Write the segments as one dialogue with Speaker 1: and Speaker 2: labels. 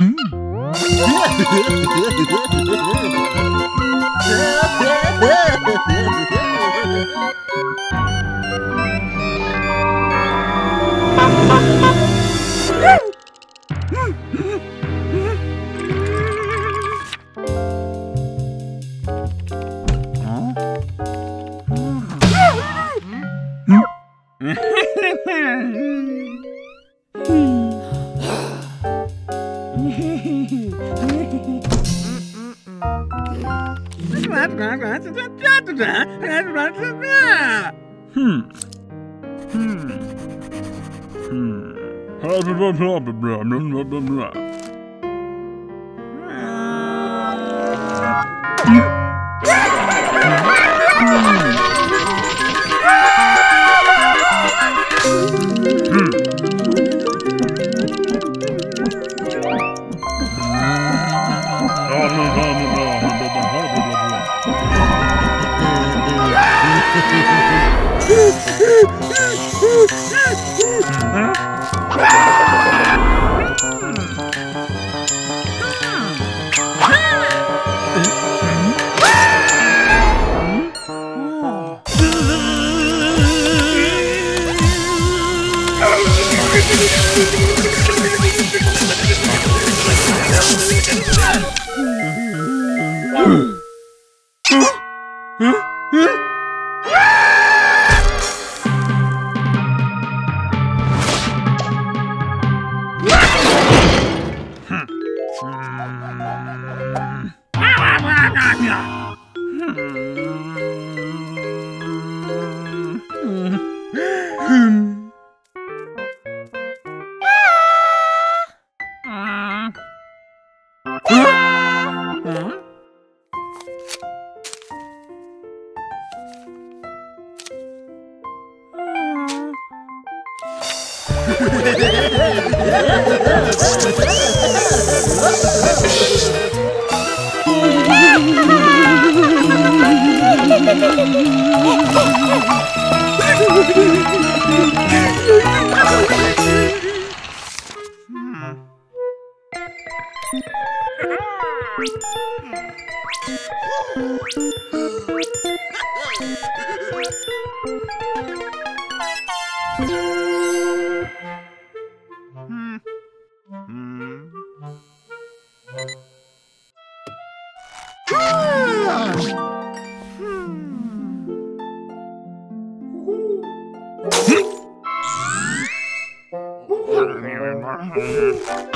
Speaker 1: Hmm. Blah.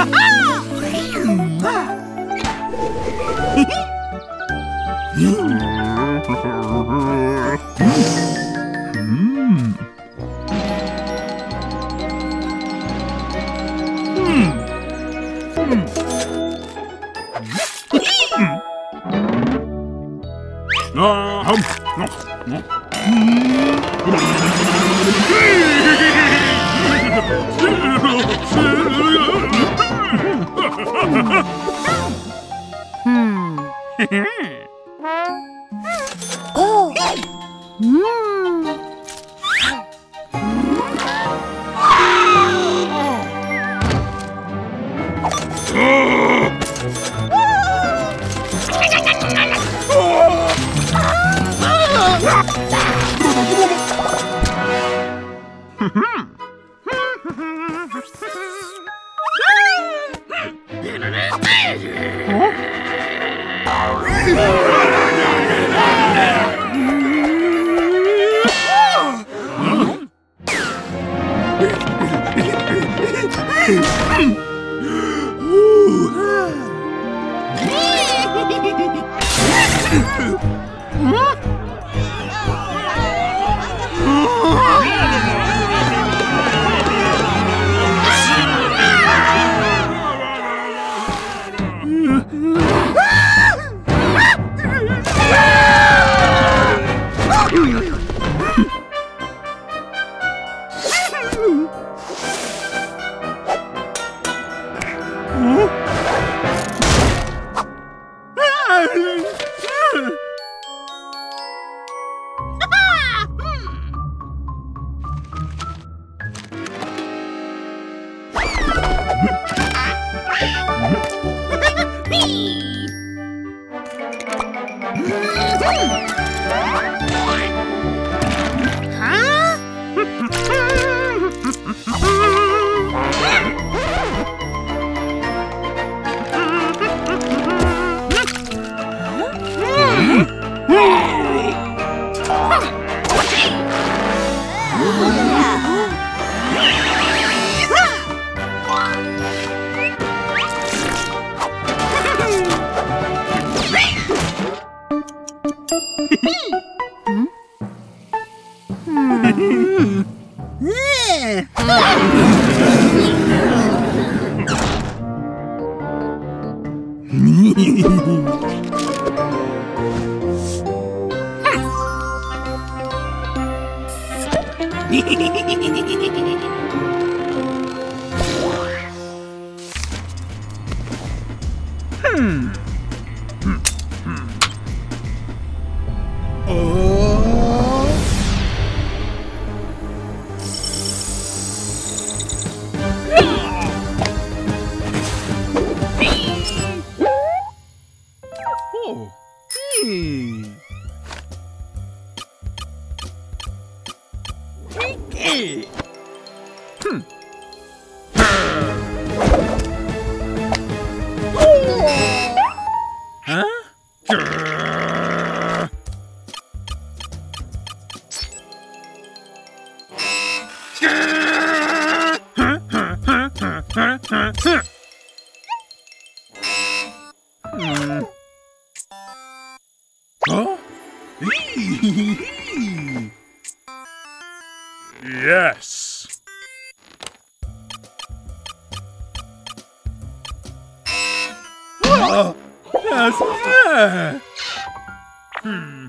Speaker 2: Ha ha! Oh.
Speaker 1: 嘿嘿嘿嘿嘿嘿。Yes. Oh, yes. yeah. Hmm.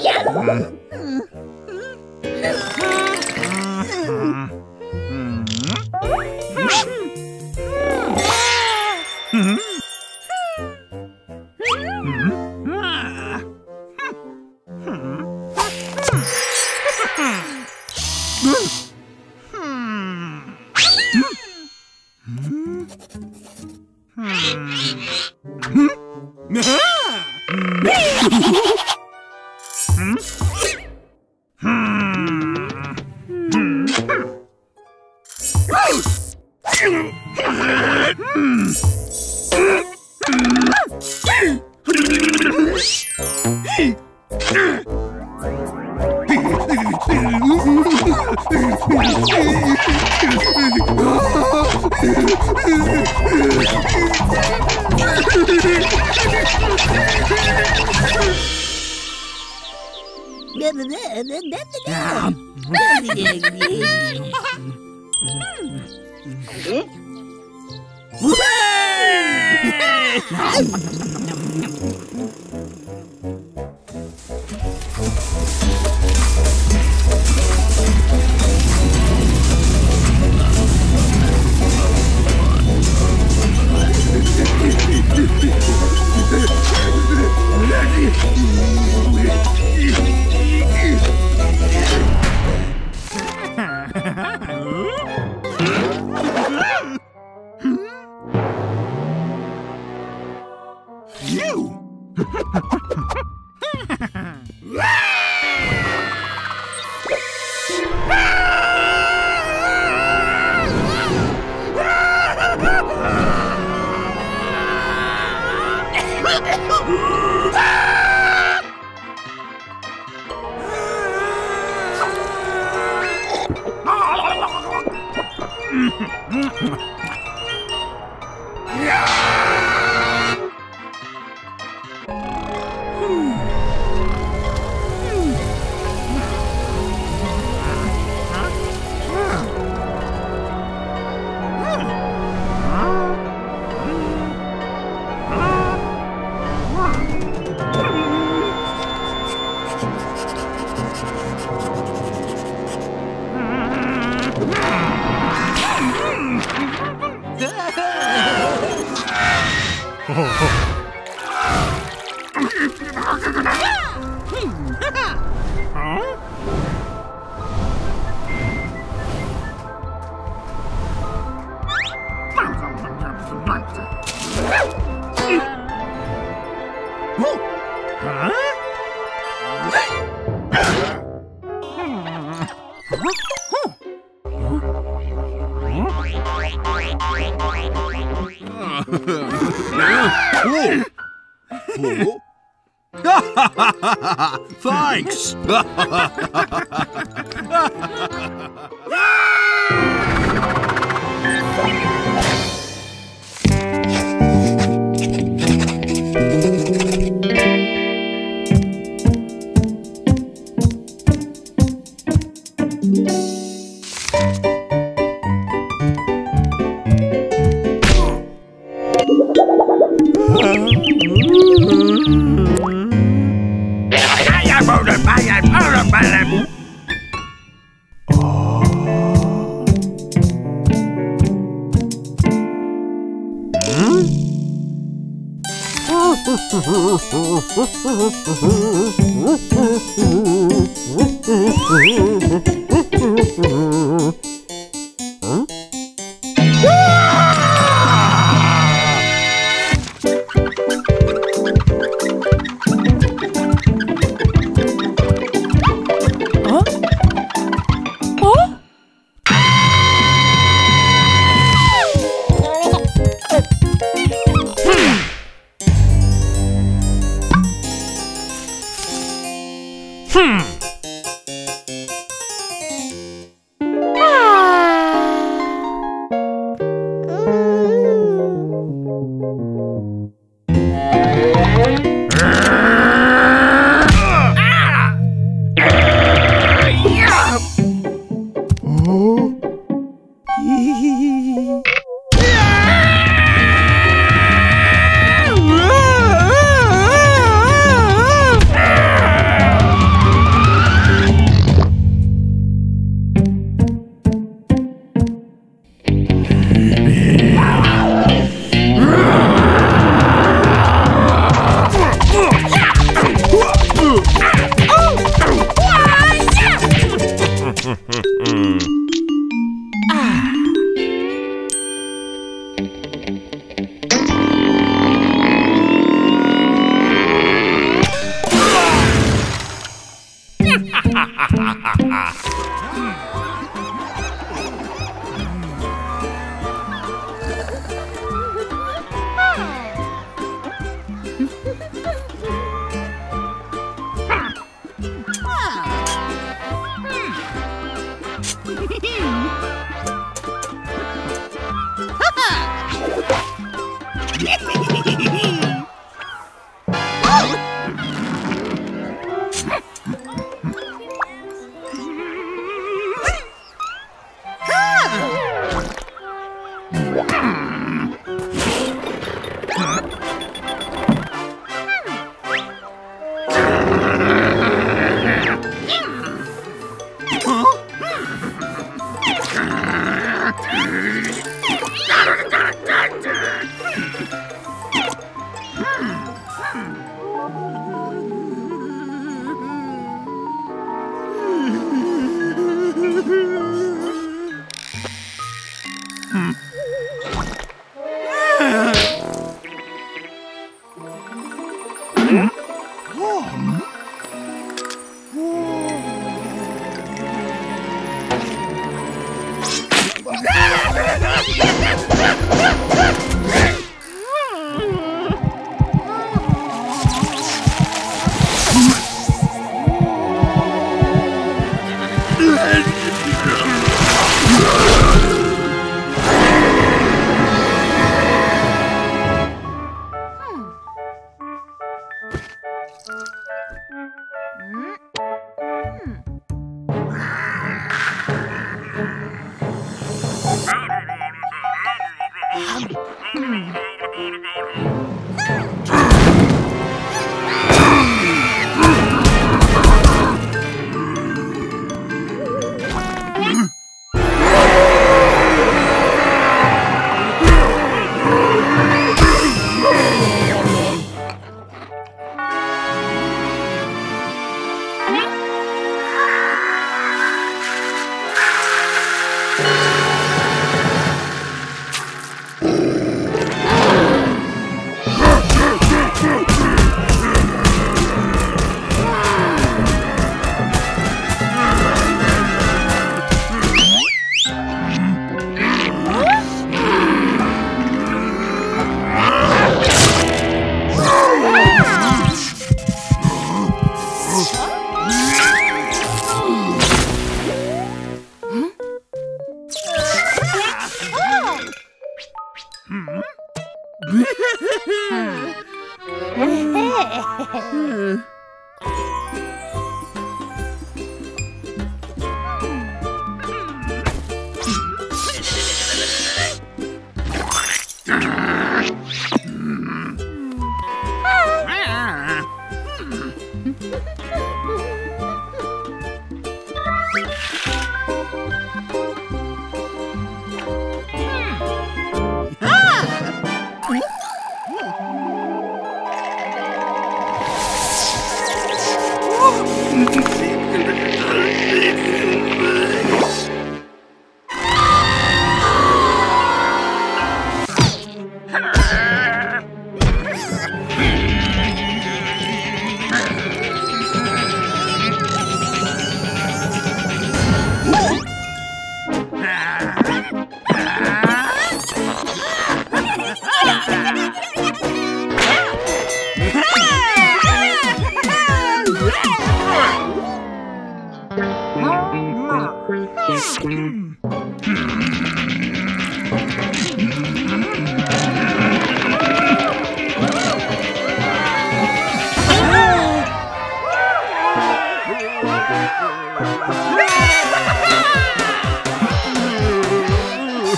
Speaker 1: 天！嗯。Hey! Thanks. Mm-hmm. Hee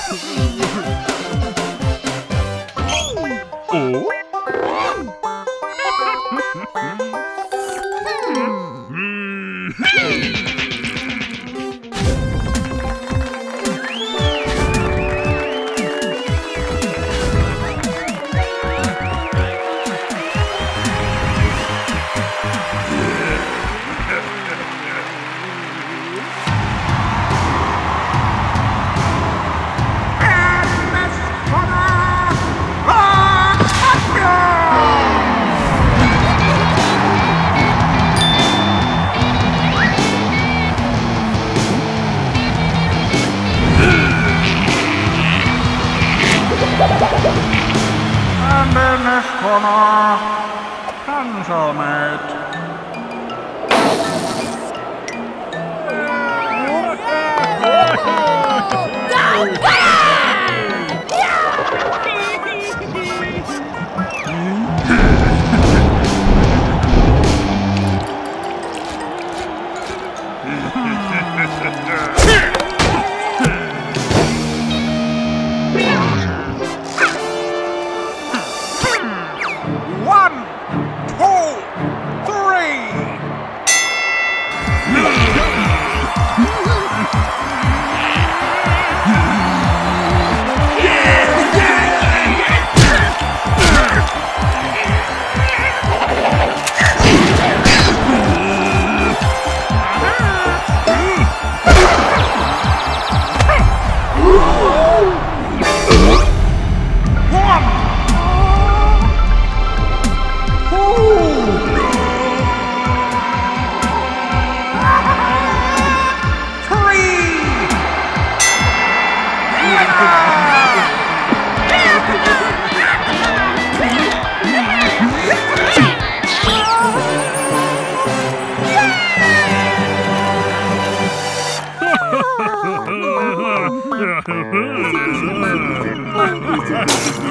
Speaker 1: Kansalmeet. One,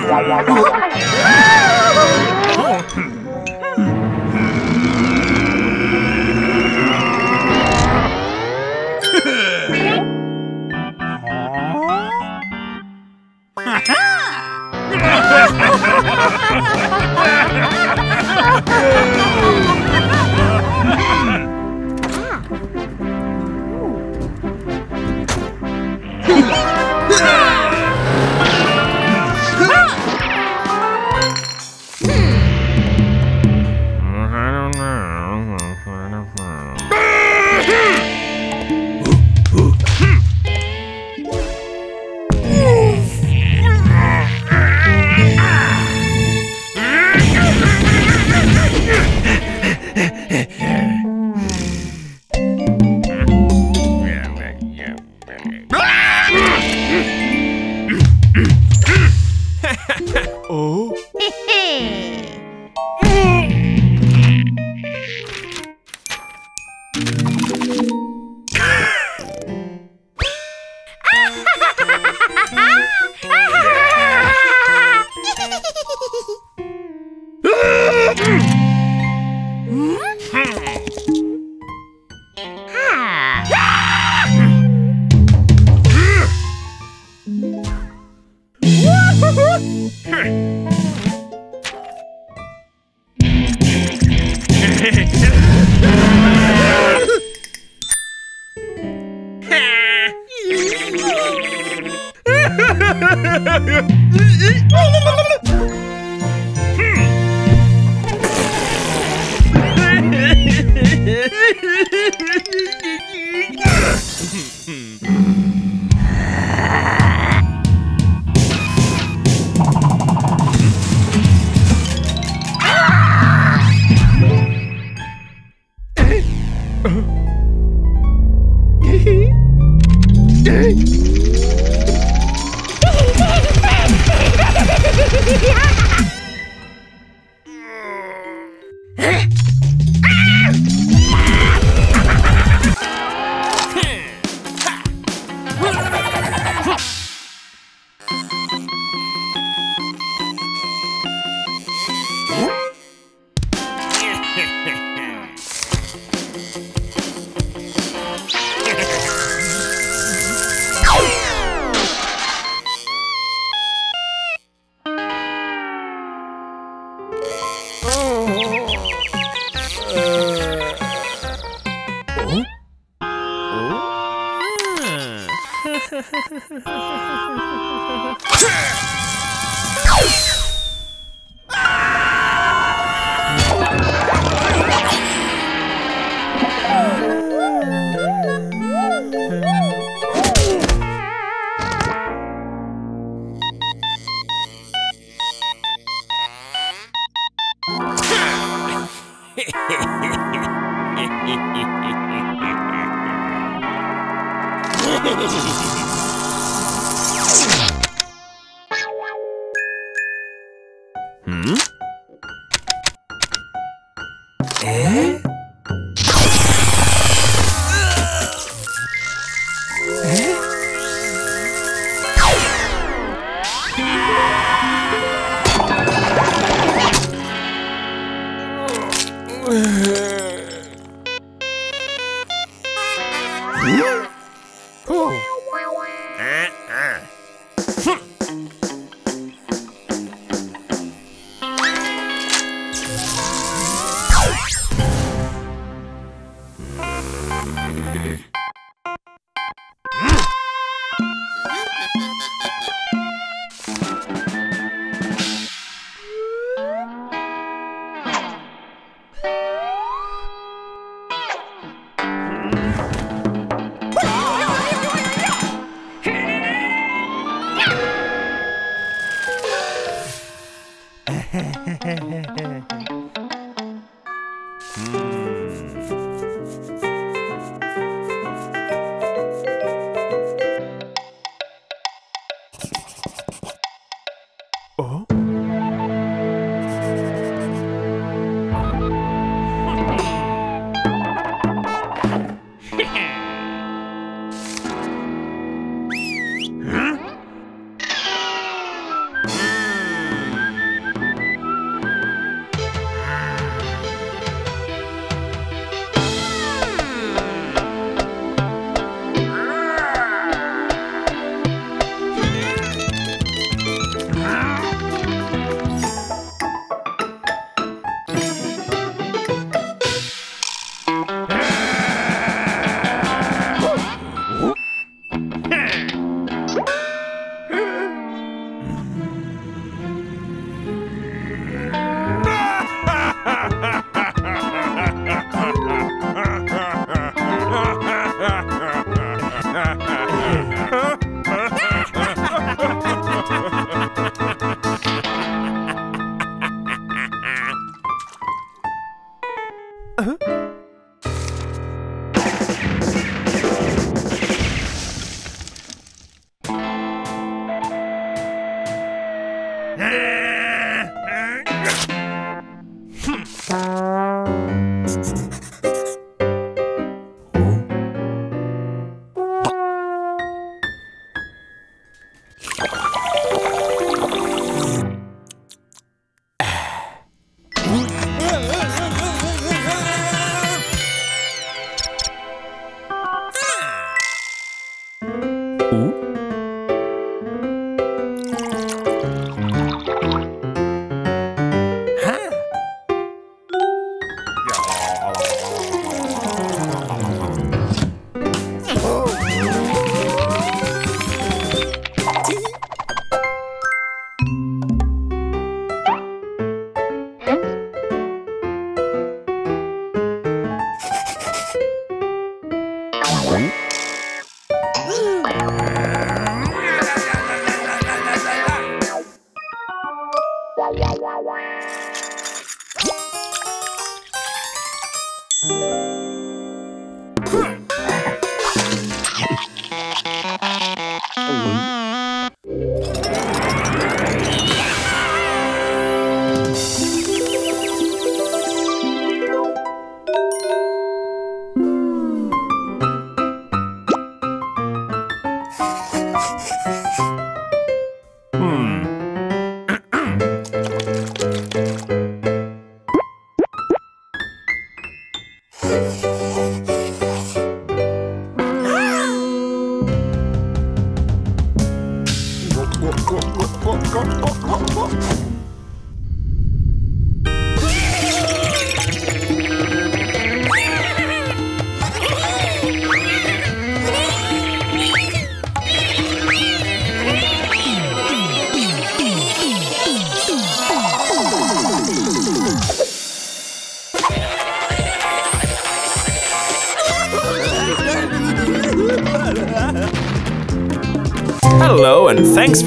Speaker 1: Wow, wow,
Speaker 3: wow. Ha ha ha ha ha ha! Hello,